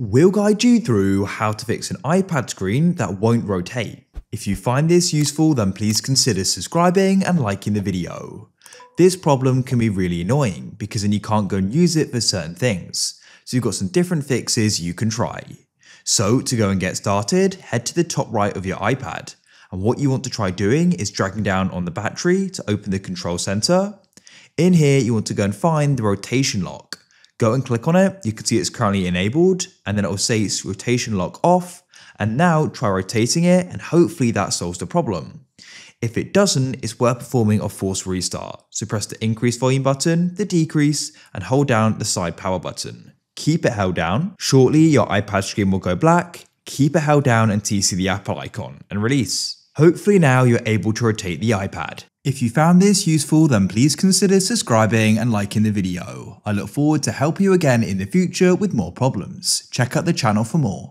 We'll guide you through how to fix an iPad screen that won't rotate. If you find this useful then please consider subscribing and liking the video. This problem can be really annoying because then you can't go and use it for certain things, so you've got some different fixes you can try. So to go and get started, head to the top right of your iPad, and what you want to try doing is dragging down on the battery to open the control center. In here you want to go and find the rotation lock. Go and click on it, you can see it's currently enabled, and then it will say it's rotation lock off, and now try rotating it, and hopefully that solves the problem. If it doesn't, it's worth performing a force restart. So press the increase volume button, the decrease, and hold down the side power button. Keep it held down. Shortly, your iPad screen will go black. Keep it held down until you see the Apple icon, and release. Hopefully now you're able to rotate the iPad. If you found this useful then please consider subscribing and liking the video. I look forward to helping you again in the future with more problems. Check out the channel for more.